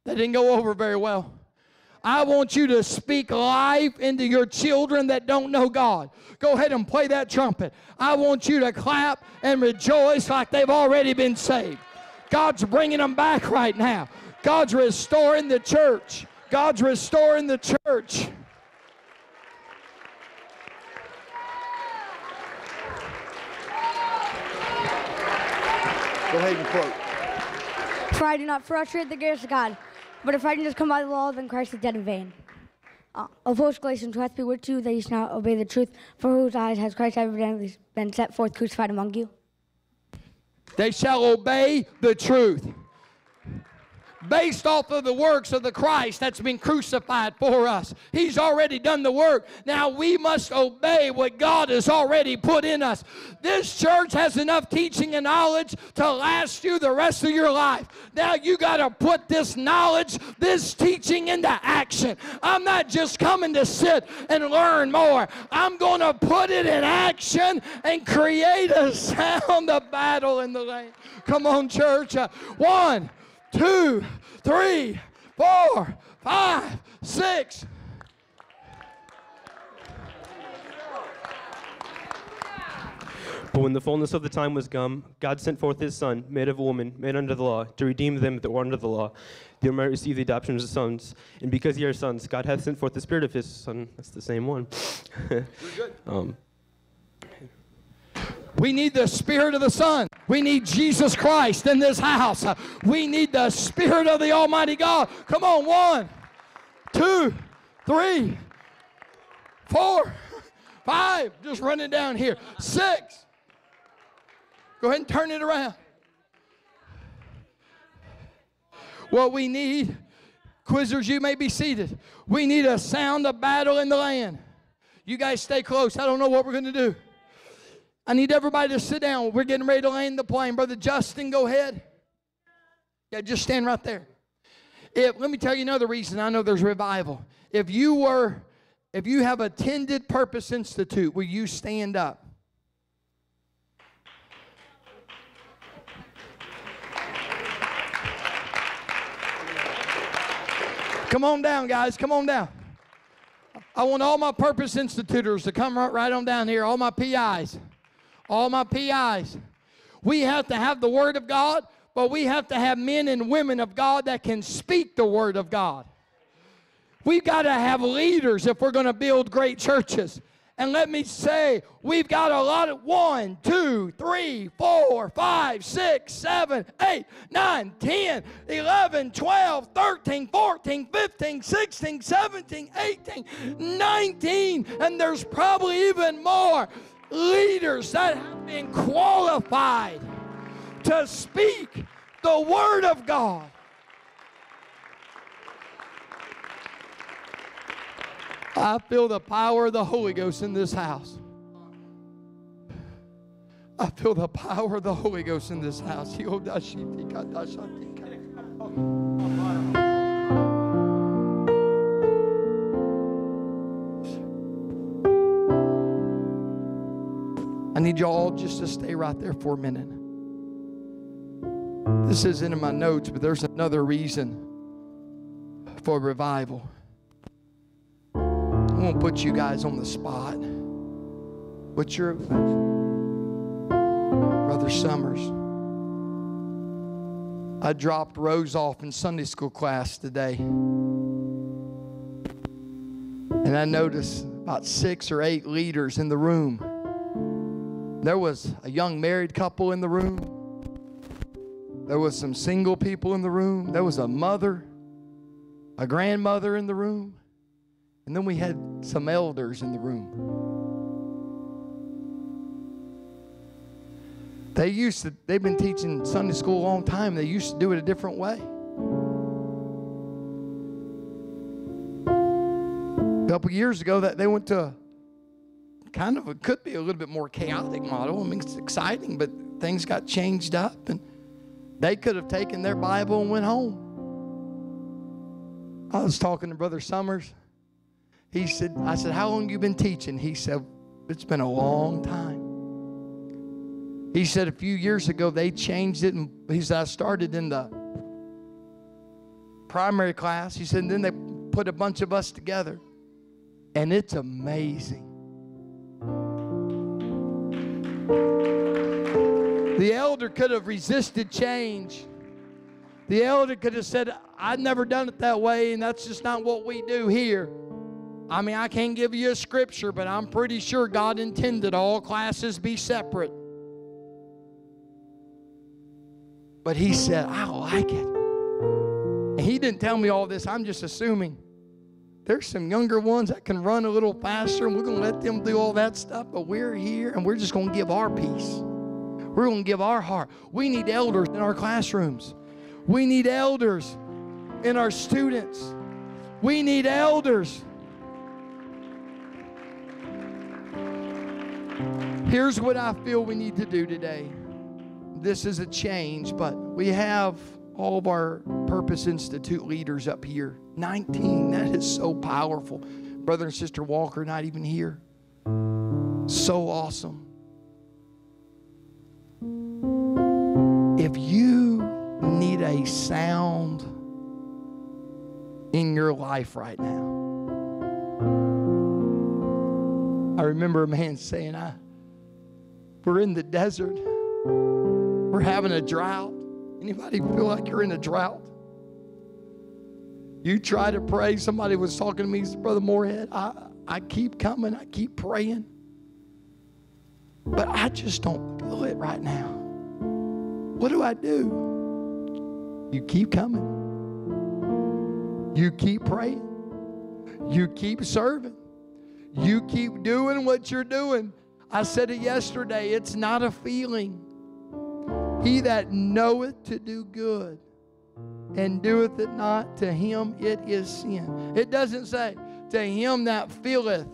That didn't go over very well. I want you to speak life into your children that don't know God. Go ahead and play that trumpet. I want you to clap and rejoice like they've already been saved. God's bringing them back right now. God's restoring the church. God's restoring the church. Go ahead and quote. For I do not frustrate the grace of God, but if I can just come by the law, then Christ is dead in vain. Uh, of course, Galatians 2 hath bewitched you that you should not obey the truth, for whose eyes has Christ evidently been set forth crucified among you? They shall obey the truth based off of the works of the Christ that's been crucified for us. He's already done the work. Now we must obey what God has already put in us. This church has enough teaching and knowledge to last you the rest of your life. Now you got to put this knowledge, this teaching into action. I'm not just coming to sit and learn more. I'm going to put it in action and create a sound of battle in the land. Come on, church. Uh, one, two, three, four, five, six. But when the fullness of the time was come, God sent forth his Son, made of a woman, made under the law, to redeem them that were under the law, that we might receive the adoption as sons. And because ye are sons, God hath sent forth the Spirit of his Son. That's the same one. um, We need the Spirit of the Son. We need Jesus Christ in this house. We need the Spirit of the Almighty God. Come on, one, two, three, four, five. Just running down here. Six. Go ahead and turn it around. What we need, quizzers, you may be seated. We need a sound of battle in the land. You guys stay close. I don't know what we're going to do. I need everybody to sit down. We're getting ready to land the plane. Brother Justin, go ahead. Yeah, just stand right there. If, let me tell you another reason I know there's revival. If you were, if you have attended Purpose Institute, will you stand up? Come on down, guys. Come on down. I want all my Purpose Institutors to come right, right on down here, all my PIs. All my PIs. We have to have the Word of God, but we have to have men and women of God that can speak the Word of God. We've got to have leaders if we're going to build great churches. And let me say, we've got a lot of one, two, three, four, five, six, seven, eight, nine, 10, 11, 12, 13, 14, 15, 16, 17, 18, 19, and there's probably even more leaders that have been qualified to speak the Word of God. I feel the power of the Holy Ghost in this house. I feel the power of the Holy Ghost in this house. I need y'all just to stay right there for a minute. This isn't in my notes, but there's another reason for revival. I won't put you guys on the spot. What's your Brother Summers? I dropped Rose off in Sunday school class today. And I noticed about six or eight leaders in the room. There was a young married couple in the room. There was some single people in the room. There was a mother, a grandmother in the room. And then we had some elders in the room. They used to, they've been teaching Sunday school a long time. They used to do it a different way. A couple years ago, that they went to kind of it could be a little bit more chaotic model. I mean, it's exciting, but things got changed up, and they could have taken their Bible and went home. I was talking to Brother Summers. He said, I said, How long you been teaching? He said, It's been a long time. He said a few years ago they changed it, and he said, I started in the primary class. He said, and then they put a bunch of us together. And it's amazing. The elder could have resisted change. The elder could have said, I've never done it that way, and that's just not what we do here. I mean, I can't give you a scripture, but I'm pretty sure God intended all classes be separate. But he said, I like it. And he didn't tell me all this. I'm just assuming. There's some younger ones that can run a little faster, and we're going to let them do all that stuff. But we're here, and we're just going to give our piece. We're going to give our heart. We need elders in our classrooms. We need elders in our students. We need elders. Here's what I feel we need to do today. This is a change, but we have all of our Purpose Institute leaders up here. 19. That is so powerful. Brother and Sister Walker not even here. So awesome. If you need a sound in your life right now, I remember a man saying, I, we're in the desert. We're having a drought. Anybody feel like you're in a drought? You try to pray. Somebody was talking to me, Brother Morehead. I, I keep coming, I keep praying. But I just don't feel it right now. What do I do? You keep coming. You keep praying. You keep serving. You keep doing what you're doing. I said it yesterday. It's not a feeling. He that knoweth to do good and doeth it not, to him it is sin. It doesn't say, to him that feeleth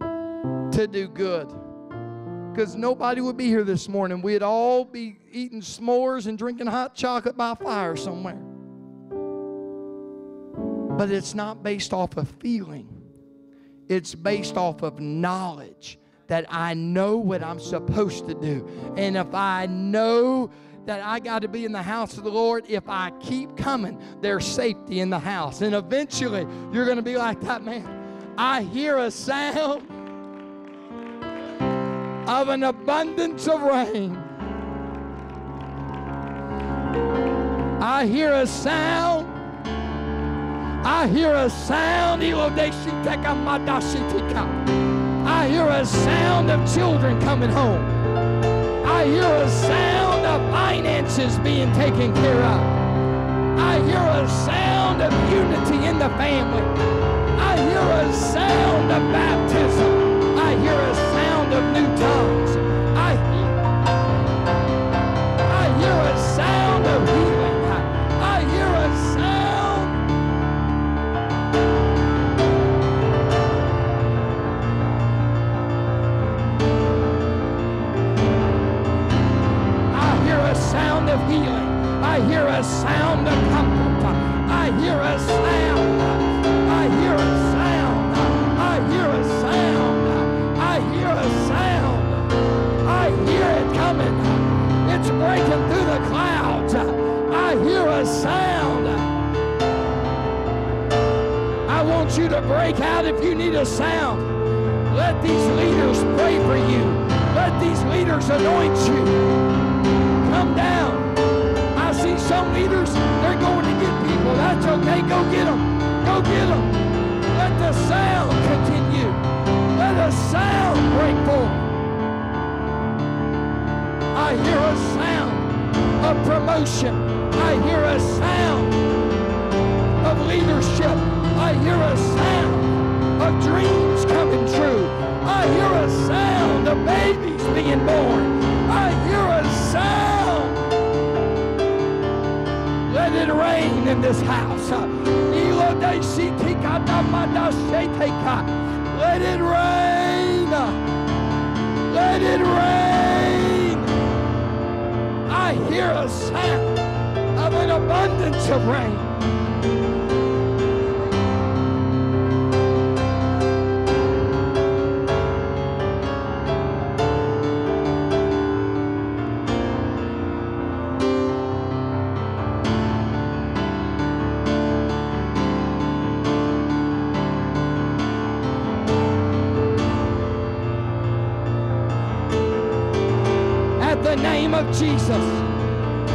to do good. Because nobody would be here this morning. We'd all be eating s'mores and drinking hot chocolate by fire somewhere. But it's not based off of feeling, it's based off of knowledge that I know what I'm supposed to do. And if I know that I got to be in the house of the Lord, if I keep coming, there's safety in the house. And eventually, you're going to be like that man. I hear a sound of an abundance of rain. I hear a sound. I hear a sound. I hear a sound of children coming home. I hear a sound of finances being taken care of. I hear a sound of unity in the family. I hear a sound of baptism. I hear a sound of new tongues. I, I hear a sound of healing. Sound of healing. I hear a sound of comfort. I hear a sound. I hear a sound. I hear a sound. I hear a sound. I hear it coming. It's breaking through the clouds. I hear a sound. I want you to break out if you need a sound. Let these leaders pray for you. Let these leaders anoint you. Come down. I see some leaders, they're going to get people. That's okay. Go get them. Go get them. Let the sound continue. Let the sound break forth. I hear a sound of promotion. I hear a sound of leadership. I hear a sound of dreams coming true. I hear a sound of babies being born. I hear a sound. Let it rain in this house. Let it rain. Let it rain. I hear a sound of an abundance of rain. Jesus,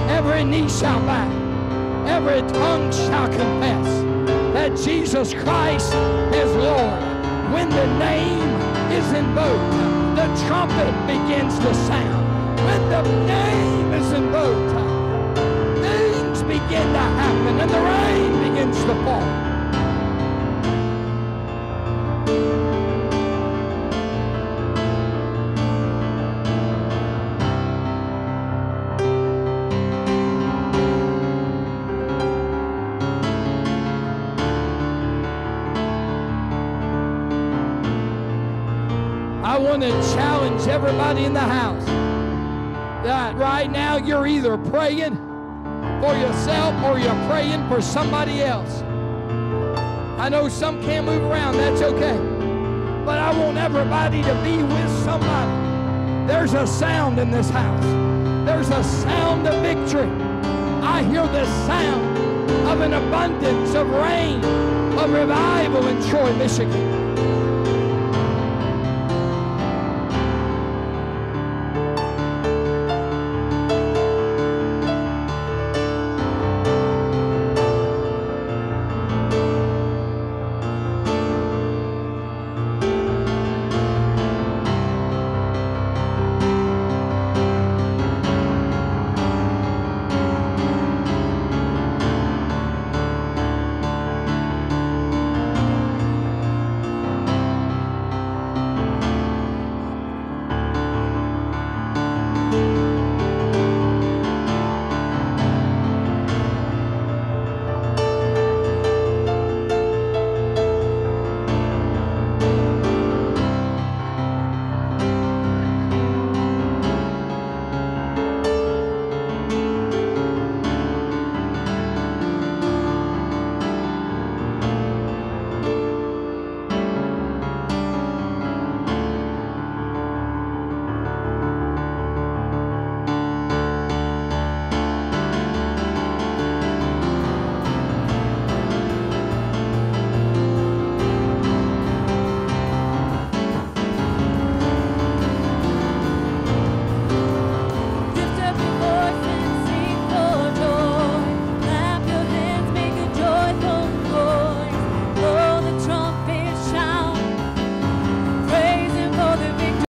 every knee shall bow, every tongue shall confess that Jesus Christ is Lord. When the name is invoked, the trumpet begins to sound. When the name is invoked, things begin to happen and the rain begins to fall. I want to challenge everybody in the house that right now you're either praying for yourself or you're praying for somebody else. I know some can't move around, that's okay. But I want everybody to be with somebody. There's a sound in this house, there's a sound of victory. I hear the sound of an abundance of rain, of revival in Troy, Michigan.